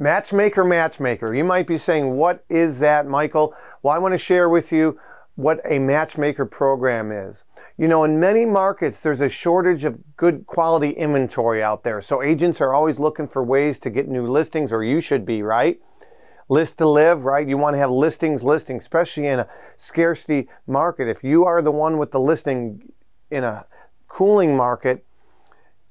Matchmaker, matchmaker. You might be saying, What is that, Michael? Well, I want to share with you what a matchmaker program is. You know, in many markets, there's a shortage of good quality inventory out there. So agents are always looking for ways to get new listings, or you should be, right? List to live, right? You want to have listings, listings, especially in a scarcity market. If you are the one with the listing in a cooling market,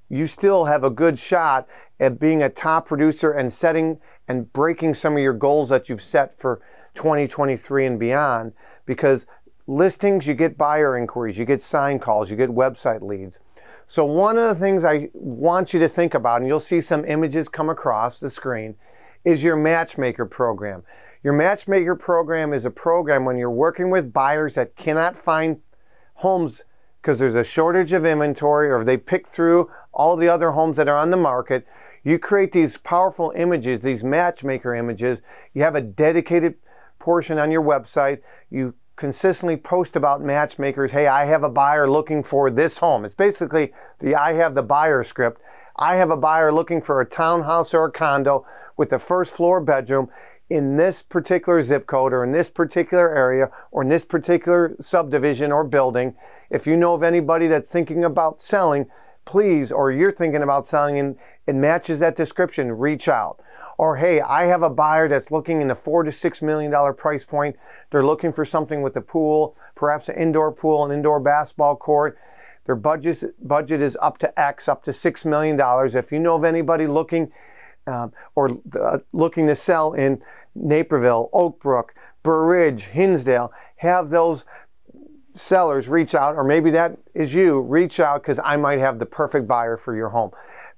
you still have a good shot at being a top producer and setting and breaking some of your goals that you've set for 2023 and beyond. Because listings you get buyer inquiries you get sign calls you get website leads. So one of the things i want you to think about and you'll see some images come across the screen is your matchmaker program. Your matchmaker program is a program when you're working with buyers that cannot find homes because there's a shortage of inventory or they pick through all the other homes that are on the market you create these powerful images, these matchmaker images. You have a dedicated portion on your website. You consistently post about matchmakers. Hey, I have a buyer looking for this home. It's basically the I have the buyer script. I have a buyer looking for a townhouse or a condo with a first floor bedroom in this particular zip code or in this particular area or in this particular subdivision or building. If you know of anybody that's thinking about selling, please, or you're thinking about selling and it matches that description, reach out. Or hey, I have a buyer that's looking in the four to six million dollar price point. They're looking for something with a pool, perhaps an indoor pool, an indoor basketball court. Their budget budget is up to X, up to six million dollars. If you know of anybody looking um, or uh, looking to sell in Naperville, Oakbrook, Burr Ridge, Hinsdale, have those sellers reach out, or maybe that is you, reach out because I might have the perfect buyer for your home.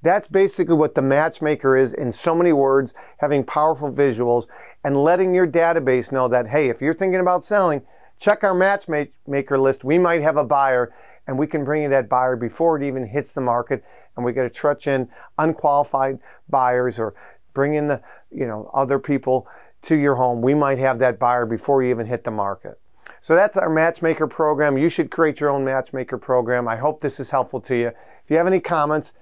That's basically what the matchmaker is in so many words, having powerful visuals and letting your database know that, hey, if you're thinking about selling, check our matchmaker list. We might have a buyer and we can bring you that buyer before it even hits the market. And we got to trudge in unqualified buyers or bring in the, you know, other people to your home. We might have that buyer before you even hit the market. So that's our matchmaker program. You should create your own matchmaker program. I hope this is helpful to you. If you have any comments,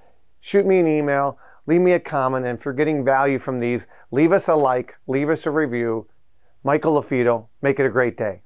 shoot me an email, leave me a comment, and if you're getting value from these, leave us a like, leave us a review. Michael LaFido, make it a great day.